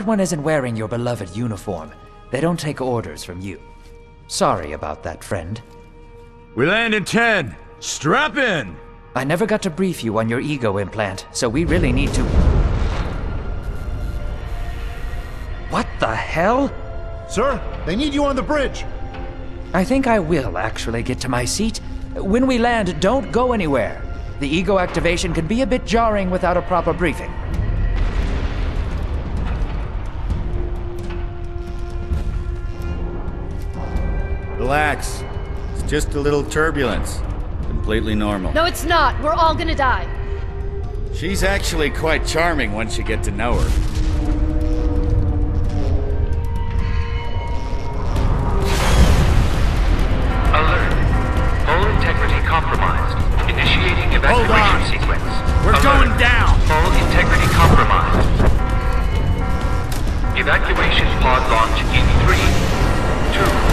That one isn't wearing your beloved uniform. They don't take orders from you. Sorry about that, friend. We land in 10. Strap in! I never got to brief you on your ego implant, so we really need to... What the hell? Sir, they need you on the bridge. I think I will actually get to my seat. When we land, don't go anywhere. The ego activation can be a bit jarring without a proper briefing. Relax. It's just a little turbulence. Completely normal. No, it's not. We're all gonna die. She's actually quite charming once you get to know her. Alert. Hull integrity compromised. Initiating Hold on. sequence. We're Alert. going down. Hull integrity compromised. Evacuation pod launch in three, two,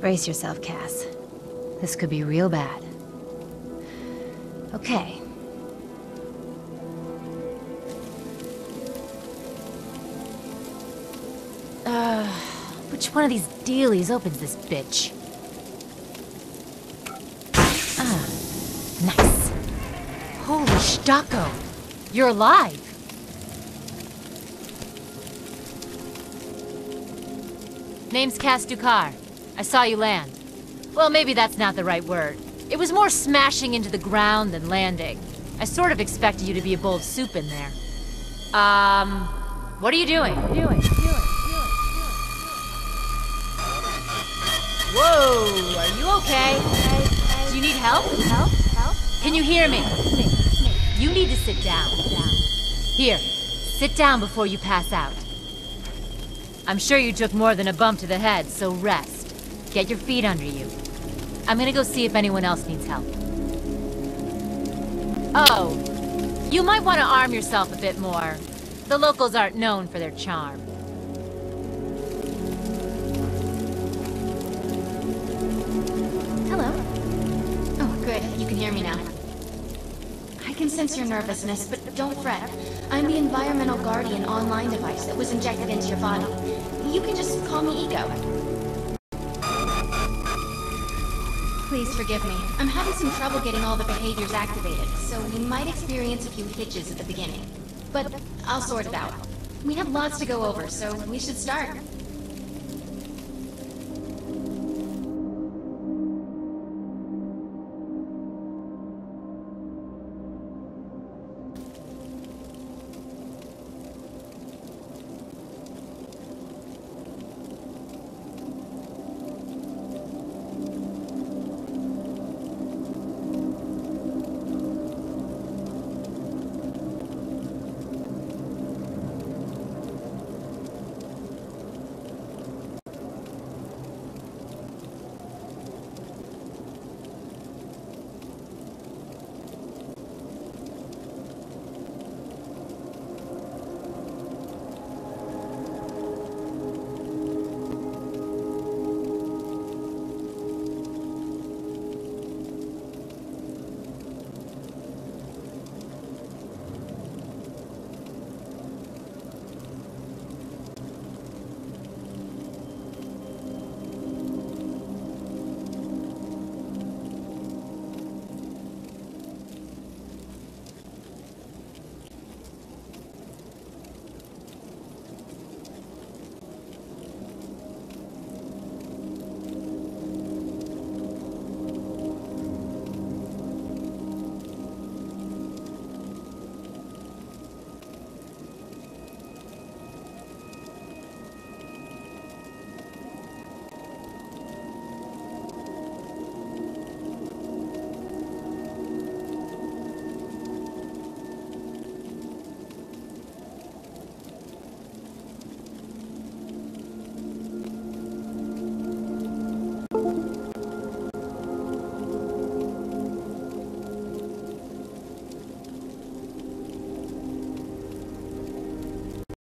Brace yourself, Cass. This could be real bad. Okay. Uh, which one of these dealies opens this bitch? Ah, nice. Holy Stocko! You're alive! Name's Cass Dukar. I saw you land. Well, maybe that's not the right word. It was more smashing into the ground than landing. I sort of expected you to be a bowl of soup in there. Um, what are you doing? Doing, doing, Whoa, are you okay? Do you need help? Help? Help? Can you hear me? You need to sit down. Here, sit down before you pass out. I'm sure you took more than a bump to the head, so rest. Get your feet under you. I'm gonna go see if anyone else needs help. Oh, you might want to arm yourself a bit more. The locals aren't known for their charm. Hello. Oh, good. You can hear me now. I can sense your nervousness, but don't fret. I'm the environmental guardian online device that was injected into your body. You can just call me Ego. Please forgive me. I'm having some trouble getting all the behaviors activated, so we might experience a few hitches at the beginning. But I'll sort it out. We have lots to go over, so we should start.